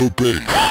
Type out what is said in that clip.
do bem.